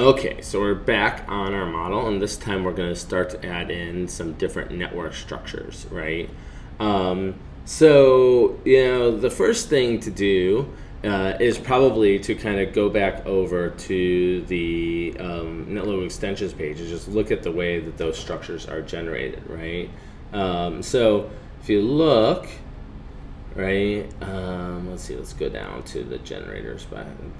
Okay, so we're back on our model, and this time we're going to start to add in some different network structures, right? Um, so, you know, the first thing to do uh, is probably to kind of go back over to the um, NetLogo extensions page and just look at the way that those structures are generated, right? Um, so, if you look, right, um, let's see, let's go down to the generators,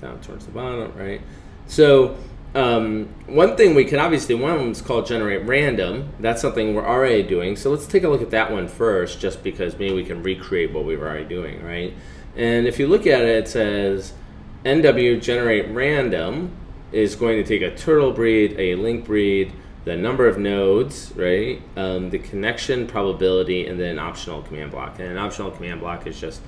down towards the bottom, right? So, um, one thing we can obviously, one of them is called generate random. That's something we're already doing. So let's take a look at that one first, just because maybe we can recreate what we were already doing, right? And if you look at it, it says NW generate random is going to take a turtle breed, a link breed, the number of nodes, right? Um, the connection probability, and then an optional command block. And an optional command block is just,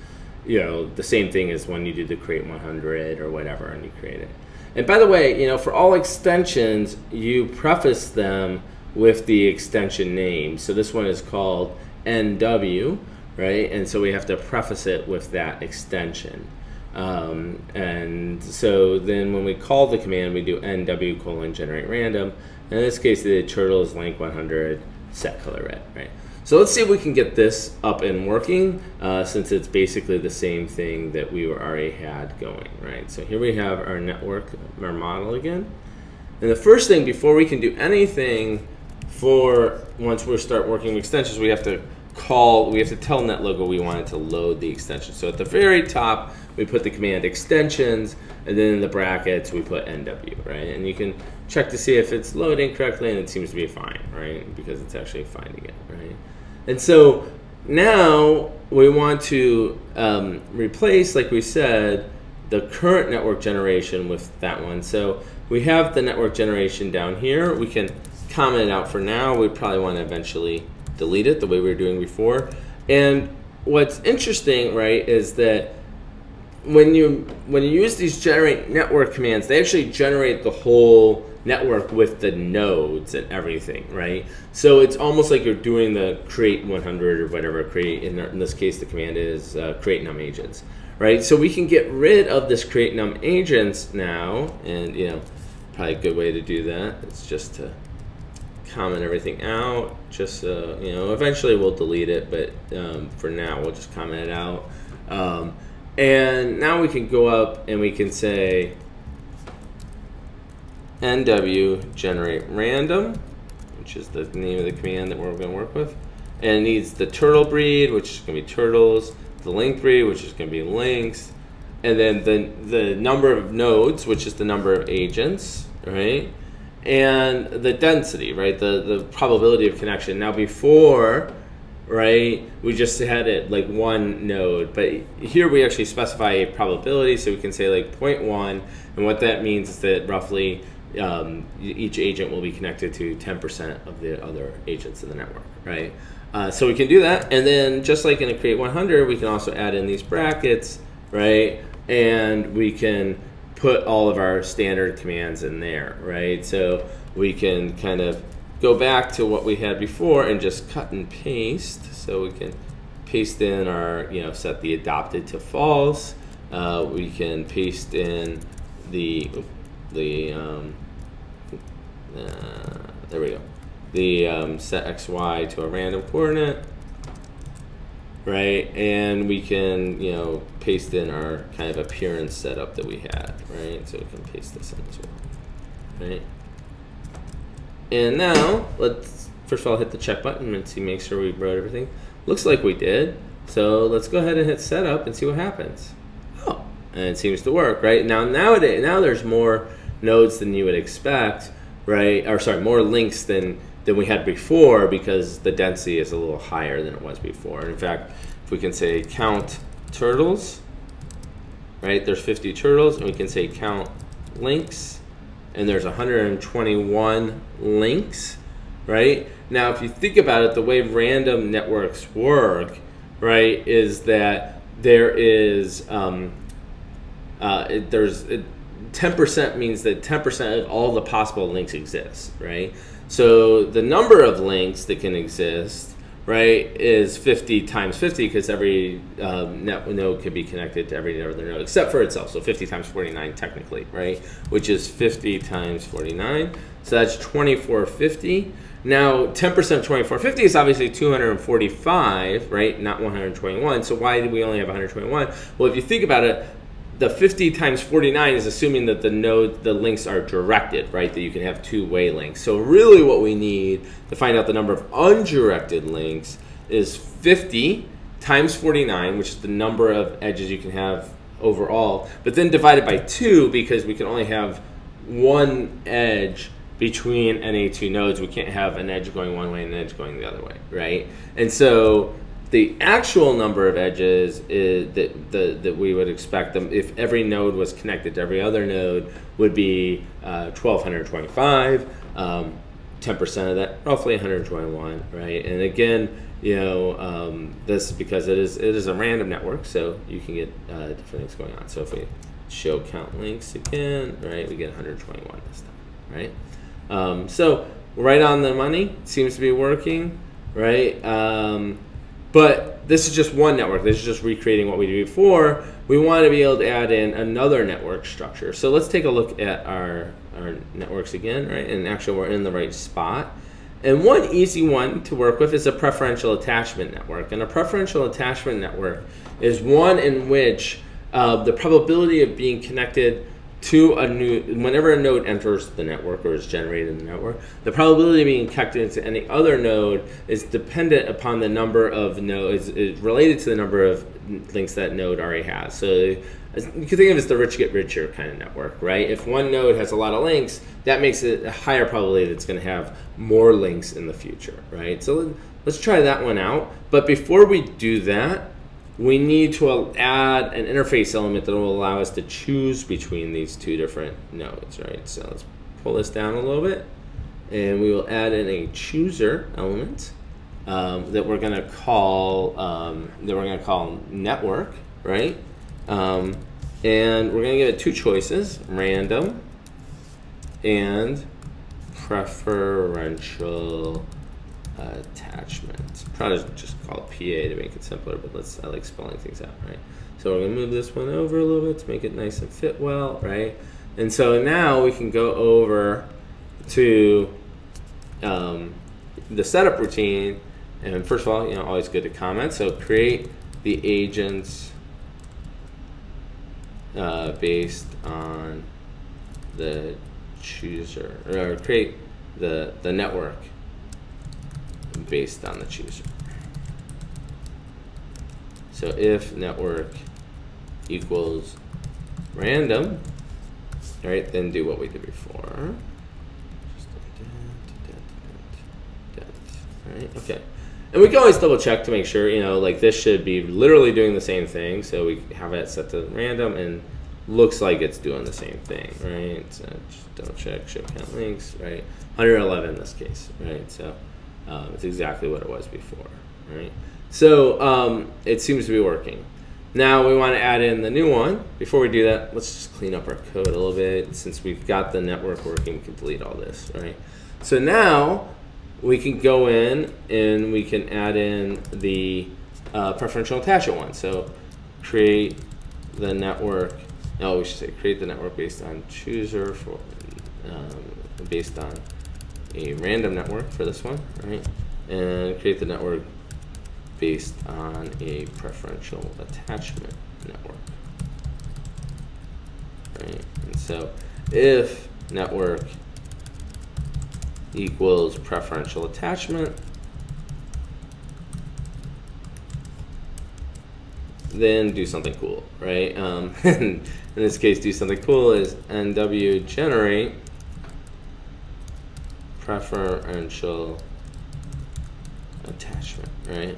you know, the same thing as when you do the create 100 or whatever, and you create it. And by the way, you know, for all extensions, you preface them with the extension name. So this one is called NW, right? And so we have to preface it with that extension. Um, and so then when we call the command, we do NW colon generate random. In this case, the turtle is length 100 set color red, right? So let's see if we can get this up and working uh, since it's basically the same thing that we were already had going, right? So here we have our network, our model again. And the first thing before we can do anything for once we start working with extensions, we have to call, we have to tell NetLogo we want it to load the extension. So at the very top, we put the command extensions, and then in the brackets, we put NW, right? And you can check to see if it's loading correctly, and it seems to be fine, right? Because it's actually finding it, right? And so now we want to um, replace, like we said, the current network generation with that one. So we have the network generation down here. We can comment it out for now. We probably want to eventually delete it the way we were doing before. And what's interesting, right, is that when you when you use these generate network commands, they actually generate the whole network with the nodes and everything, right? So it's almost like you're doing the create 100 or whatever. Create in, in this case, the command is uh, create num agents, right? So we can get rid of this create num agents now, and you know, probably a good way to do that is just to comment everything out. Just uh, you know, eventually we'll delete it, but um, for now we'll just comment it out. Um, and now we can go up and we can say nw generate random, which is the name of the command that we're going to work with. And it needs the turtle breed, which is going to be turtles, the link breed, which is going to be links, and then the, the number of nodes, which is the number of agents, right? And the density, right? The, the probability of connection. Now before, right, we just had it like one node, but here we actually specify a probability, so we can say like 0.1, and what that means is that roughly um, each agent will be connected to 10% of the other agents in the network, right? Uh, so we can do that, and then just like in a create 100, we can also add in these brackets, right? And we can put all of our standard commands in there, right? So we can kind of go back to what we had before and just cut and paste. So we can paste in our, you know, set the adopted to false. Uh, we can paste in the the um, uh, there we go. The um, set xy to a random coordinate, right? And we can, you know, paste in our kind of appearance setup that we had, right? So we can paste this in as well, right? And now let's first of all hit the check button and see, make sure we wrote everything. Looks like we did. So let's go ahead and hit setup and see what happens. Oh, and it seems to work, right? Now nowadays, now there's more nodes than you would expect, right? Or sorry, more links than than we had before because the density is a little higher than it was before. In fact, if we can say count turtles, right? There's 50 turtles, and we can say count links, and there's 121 links, right? Now, if you think about it, the way random networks work, right, is that there is um, uh, it, there's it, 10% means that 10% of all the possible links exist, right? So the number of links that can exist, right, is 50 times 50 because every um, net node can be connected to every other node except for itself. So 50 times 49 technically, right, which is 50 times 49. So that's 2450. Now, 10% of 2450 is obviously 245, right? Not 121. So why do we only have 121? Well, if you think about it, the 50 times 49 is assuming that the node the links are directed right? That you can have two-way links. So really what we need to find out the number of undirected links is 50 times 49 which is the number of edges you can have overall but then divided by 2 because we can only have one edge between any two nodes. We can't have an edge going one way and an edge going the other way right? And so the actual number of edges is that, the, that we would expect them if every node was connected to every other node would be uh, 1225 um, 10% of that roughly 121 right? And again you know um, this is because it is it is a random network so you can get uh, different things going on. So if we show count links again right we get 121 this time right? Um, so right on the money seems to be working right? Um, but this is just one network. This is just recreating what we did before. We want to be able to add in another network structure. So let's take a look at our, our networks again, right? And actually we're in the right spot. And one easy one to work with is a preferential attachment network. And a preferential attachment network is one in which uh, the probability of being connected to a new whenever a node enters the network or is generated in the network the probability of being connected into any other node is dependent upon the number of nodes is related to the number of links that node already has. So you can think of it as the rich get richer kind of network right? If one node has a lot of links that makes it a higher probability that it's going to have more links in the future right? So let's try that one out. But before we do that we need to add an interface element that will allow us to choose between these two different nodes, right? So let's pull this down a little bit and we will add in a chooser element um, that we're going to call um, that we're going to call network, right? Um, and we're going to give it two choices: random and preferential attachment. Probably just call it PA to make it simpler, but let's I like spelling things out, right? So we're gonna move this one over a little bit to make it nice and fit well, right? And so now we can go over to um, the setup routine. And first of all, you know, always good to comment. So create the agents uh, based on the chooser, or create the, the network based on the chooser. So if network equals random, right, then do what we did before. Right, okay. And we can always double check to make sure, you know, like this should be literally doing the same thing. So we have it set to random and looks like it's doing the same thing, right? So just double check, show count links, right? 111 in this case, right? So um, it's exactly what it was before, right? So um, it seems to be working. Now we want to add in the new one. Before we do that, let's just clean up our code a little bit. Since we've got the network working, we can delete all this, right? So now we can go in and we can add in the uh, preferential attachment one. So create the network. No, we should say create the network based on chooser for um, based on a random network for this one, right? And create the network based on a preferential attachment network. Right? And so if network equals preferential attachment, then do something cool, right? Um, in this case, do something cool is nw generate preferential attachment, right?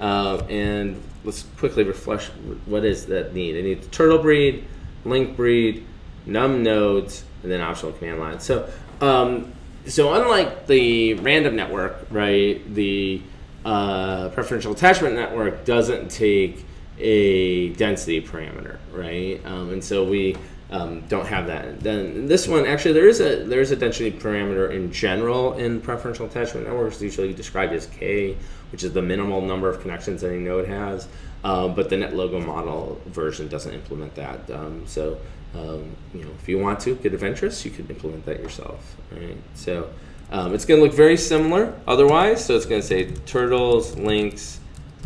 Uh, and let's quickly refresh what is that need? It needs turtle breed, link breed, num nodes, and then optional command line. So, um, so unlike the random network, right, the uh, preferential attachment network doesn't take a density parameter, right? Um, and so we um, don't have that. Then this one, actually, there is a there is a density parameter in general in preferential attachment networks, usually described as k, which is the minimal number of connections any node has. Um, but the NetLogo model version doesn't implement that. Um, so, um, you know, if you want to get Adventurous, you could implement that yourself. Right? So, um, it's going to look very similar otherwise. So it's going to say turtles, links,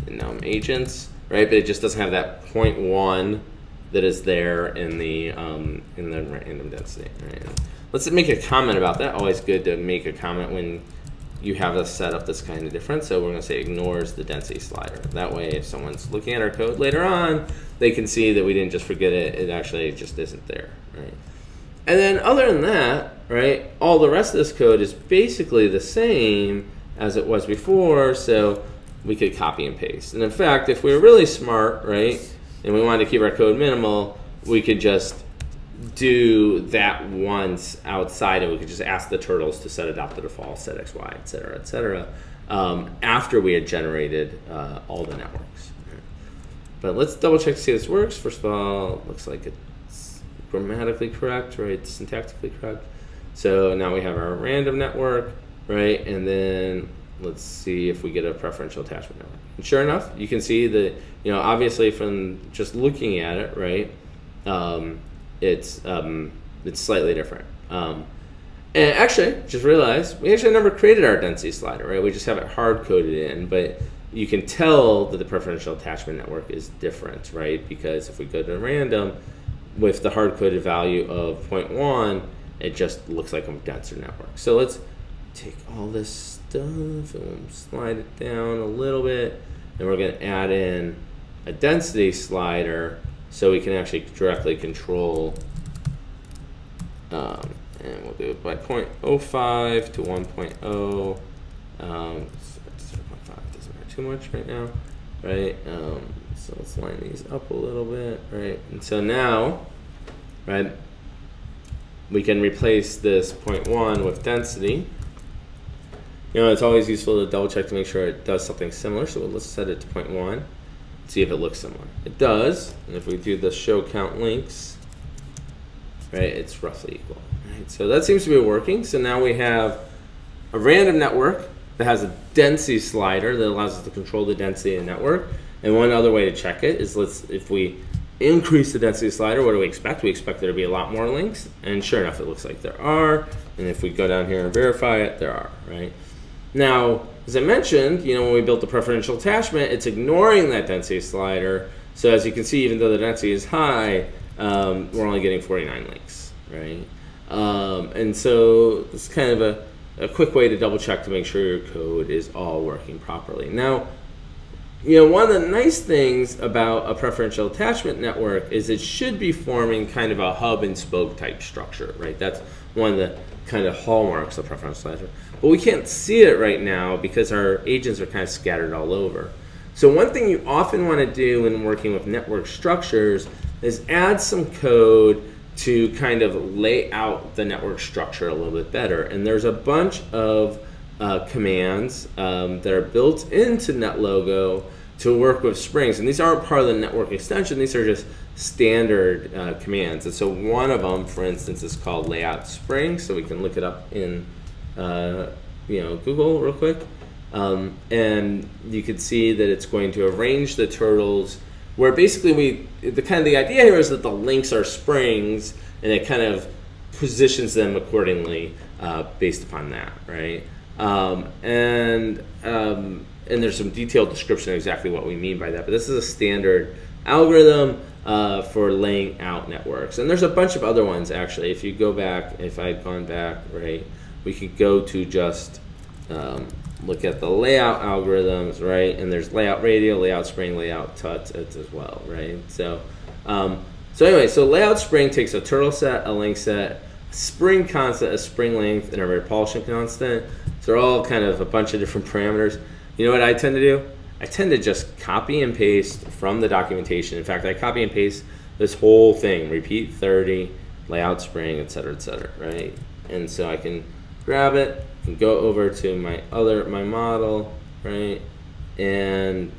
and um, agents, right? But it just doesn't have that point one that is there in the um, in the random density. Right? Let's make a comment about that. Always good to make a comment when you have a setup that's kind of different. So we're going to say ignores the density slider. That way, if someone's looking at our code later on, they can see that we didn't just forget it. It actually just isn't there, right? And then other than that, right, all the rest of this code is basically the same as it was before. So we could copy and paste. And in fact, if we were really smart, right, and we wanted to keep our code minimal, we could just do that once outside and we could just ask the turtles to set adopt the default, set XY, et cetera, et cetera, um, after we had generated uh, all the networks. But let's double check to see if this works. First of all, looks like it's grammatically correct, right? Syntactically correct. So now we have our random network, right? And then let's see if we get a preferential attachment network. And sure enough, you can see that, you know, obviously from just looking at it, right? Um, it's um, it's slightly different. Um, and actually, just realized we actually never created our density slider, right? We just have it hard coded in, but you can tell that the preferential attachment network is different, right? Because if we go to random with the hard coded value of 0.1, it just looks like a denser network. So let's take all this stuff and we'll slide it down a little bit, and we're going to add in a density slider so we can actually directly control um, and we'll do it by 0.05 to 1.0 um, 0.5 doesn't matter too much right now right? Um, so let's line these up a little bit right? And so now right we can replace this 0.1 with density you know it's always useful to double check to make sure it does something similar so let's set it to 0.1 see if it looks similar. It does, and if we do the show count links, right, it's roughly equal. Right? So that seems to be working. So now we have a random network that has a density slider that allows us to control the density of the network. And one other way to check it is let's if we increase the density slider, what do we expect? We expect there to be a lot more links, and sure enough, it looks like there are. And if we go down here and verify it, there are, right? Now, as I mentioned, you know, when we built the preferential attachment, it's ignoring that density slider. So as you can see, even though the density is high, um, we're only getting 49 links, right? Um, and so it's kind of a, a quick way to double check to make sure your code is all working properly. Now, you know, one of the nice things about a preferential attachment network is it should be forming kind of a hub and spoke type structure, right? That's one of the kind of hallmarks of preferential attachment. But we can't see it right now because our agents are kind of scattered all over. So one thing you often want to do when working with network structures is add some code to kind of lay out the network structure a little bit better. And there's a bunch of uh, commands um, that are built into NetLogo to work with Springs. And these aren't part of the network extension, these are just standard uh, commands. And so one of them, for instance, is called layout Spring. So we can look it up in uh, you know, Google real quick. Um, and you can see that it's going to arrange the turtles where basically we, the kind of the idea here is that the links are springs and it kind of positions them accordingly uh, based upon that, right? Um, and um, and there's some detailed description of exactly what we mean by that. But this is a standard algorithm uh, for laying out networks. And there's a bunch of other ones actually. If you go back, if I'd gone back, right, we could go to just um, look at the layout algorithms, right? And there's layout radial, layout spring, layout tutte as well, right? So, um, so anyway, so layout spring takes a turtle set, a link set, spring constant, a spring length, and a repulsion constant. So they're all kind of a bunch of different parameters. You know what I tend to do? I tend to just copy and paste from the documentation. In fact, I copy and paste this whole thing, repeat 30, layout spring, et cetera, et cetera, right? And so I can grab it and go over to my other my model right and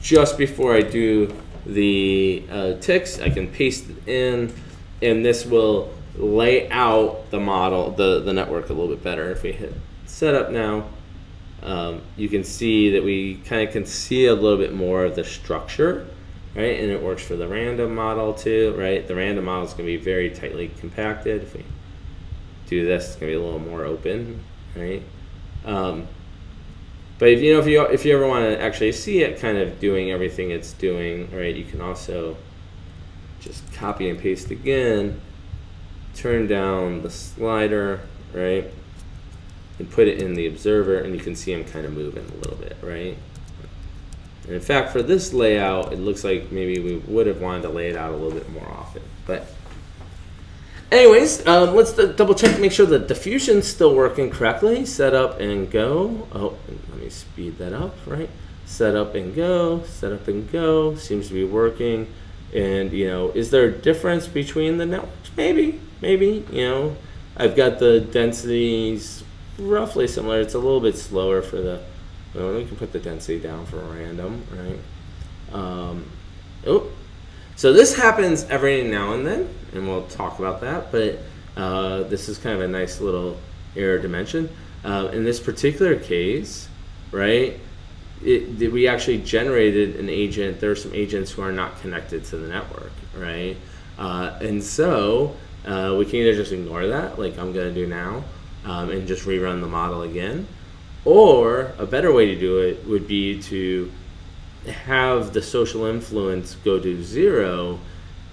just before I do the uh, ticks I can paste it in and this will lay out the model the the network a little bit better if we hit setup now um, you can see that we kind of can see a little bit more of the structure, right? And it works for the random model too, right? The random model is going to be very tightly compacted. If we do this, it's going to be a little more open, right? Um, but if you know if you if you ever want to actually see it kind of doing everything it's doing, right, you can also just copy and paste again, turn down the slider, right, and put it in the observer, and you can see them kind of moving a little bit, right? And in fact, for this layout, it looks like maybe we would have wanted to lay it out a little bit more often, but Anyways, um, let's double check to make sure the diffusion's still working correctly. Set up and go. Oh, let me speed that up, right? Set up and go, set up and go. Seems to be working. And, you know, is there a difference between the networks? Maybe, maybe, you know. I've got the densities roughly similar. It's a little bit slower for the, well, we can put the density down for random, right? Um, oh, so this happens every now and then, and we'll talk about that, but uh, this is kind of a nice little error dimension. Uh, in this particular case, right, it, we actually generated an agent. There are some agents who are not connected to the network, right? Uh, and so uh, we can either just ignore that, like I'm going to do now, um, and just rerun the model again. Or a better way to do it would be to have the social influence go to zero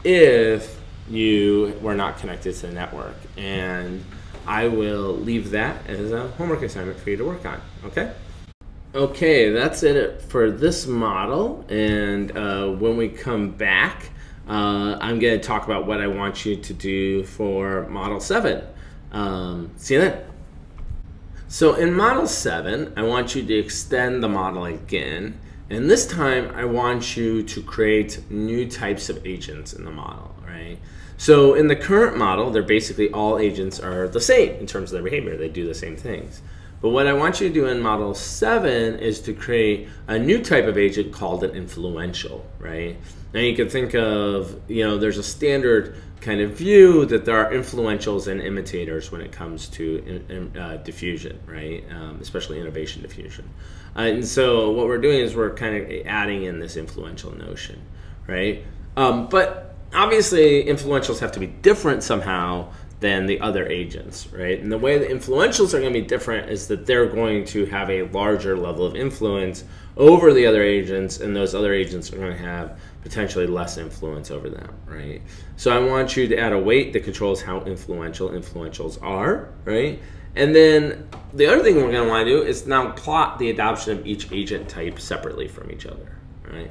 if you were not connected to the network. And I will leave that as a homework assignment for you to work on, okay? Okay, that's it for this model. And uh, when we come back, uh, I'm going to talk about what I want you to do for Model 7. Um, see you then. So in Model 7, I want you to extend the model again and this time I want you to create new types of agents in the model, right? So in the current model, they're basically all agents are the same in terms of their behavior. They do the same things. But what I want you to do in model seven is to create a new type of agent called an influential, right? Now you can think of, you know, there's a standard kind of view that there are influentials and imitators when it comes to in, uh, diffusion, right? Um, especially innovation diffusion. Uh, and so what we're doing is we're kind of adding in this influential notion, right? Um, but obviously, influentials have to be different somehow than the other agents, right? And the way the influentials are going to be different is that they're going to have a larger level of influence over the other agents, and those other agents are going to have potentially less influence over them, right? So I want you to add a weight that controls how influential influentials are, right? And then the other thing we're going to want to do is now plot the adoption of each agent type separately from each other, right?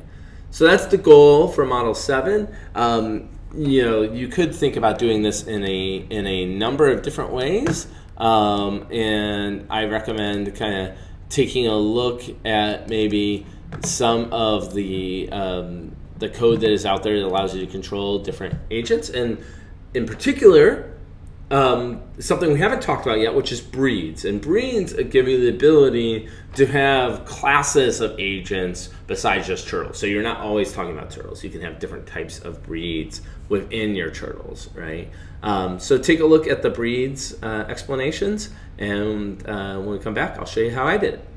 So that's the goal for Model 7. Um, you know, you could think about doing this in a, in a number of different ways. Um, and I recommend kind of taking a look at maybe some of the, um, the code that is out there that allows you to control different agents. And in particular, um, something we haven't talked about yet, which is breeds. And breeds give you the ability to have classes of agents besides just turtles. So you're not always talking about turtles. You can have different types of breeds within your turtles, right? Um, so take a look at the breeds uh, explanations, and uh, when we come back, I'll show you how I did it.